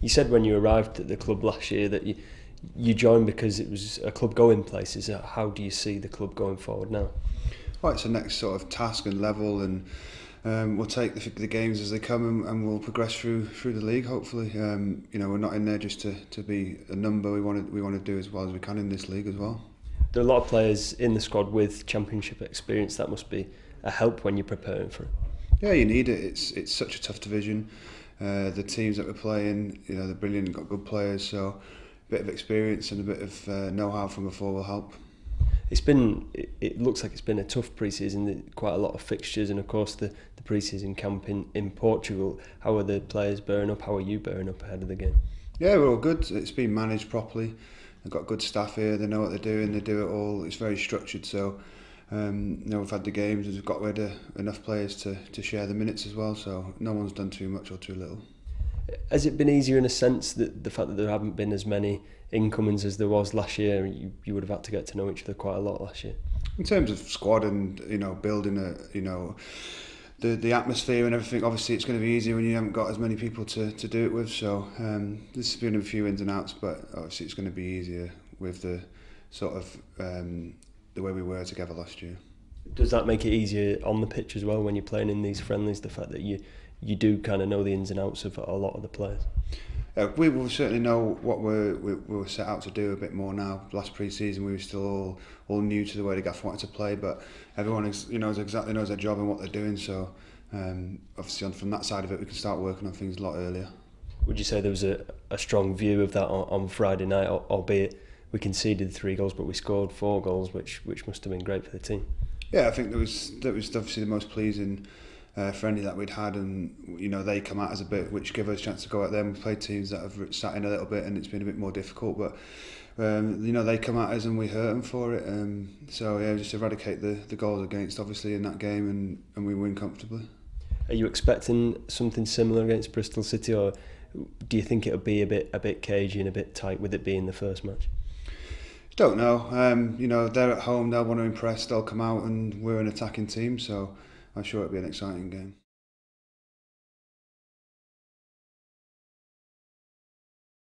You said when you arrived at the club last year that you you joined because it was a club going places. how do you see the club going forward now? Well, it's the next sort of task and level and um, we'll take the, the games as they come and, and we'll progress through through the league. Hopefully, um, you know we're not in there just to, to be a number. We want to we want to do as well as we can in this league as well. There are a lot of players in the squad with championship experience. That must be a help when you're preparing for it. Yeah, you need it. It's it's such a tough division. Uh, the teams that we're playing, you know, they're brilliant, got good players. So a bit of experience and a bit of uh, know-how from before will help it's been it, it looks like it's been a tough pre-season. Quite a lot of fixtures, and of course the the pre-season camp in, in Portugal. How are the players bearing up? How are you bearing up ahead of the game? Yeah, we're all good. It's been managed properly. They've got good staff here. They know what they're doing. They do it all. It's very structured. So, um, you know, we've had the games. and We've got rid of enough players to, to share the minutes as well. So no one's done too much or too little has it been easier in a sense that the fact that there haven't been as many incomings as there was last year? You, you would have had to get to know each other quite a lot last year. In terms of squad and you know building a you know the the atmosphere and everything. Obviously, it's going to be easier when you haven't got as many people to to do it with. So um, this has been a few ins and outs, but obviously it's going to be easier with the sort of um, the way we were together last year. does that make it easier on the pitch as well when you're playing in these friendlies? The fact that you you do kind of know the ins and outs of a lot of the players. Uh, we will certainly know what we're, we, we were set out to do a bit more now. Last pre-season we were still all, all new to the way the Gaff wanted to play, but everyone is, you know exactly knows their job and what they're doing. So um, obviously on, from that side of it, we can start working on things a lot earlier. Would you say there was a, a strong view of that on, on Friday night, albeit we conceded three goals, but we scored four goals, which which must have been great for the team? Yeah, I think that was that was obviously the most pleasing uh, friendly that we'd had, and you know they come at us a bit, which give us a chance to go out there. and played teams that have sat in a little bit, and it's been a bit more difficult, but. Um, you know they come at us and we hurt them for it. Um, so yeah, just eradicate the, the goals against obviously in that game and, and we win comfortably. Are you expecting something similar against Bristol City, or do you think it'll be a bit a bit cagey and a bit tight with it being the first match? don't know. Um, you know, they're at home. They'll want to impress. They'll come out, and we're an attacking team, so I'm sure it'll be an exciting game.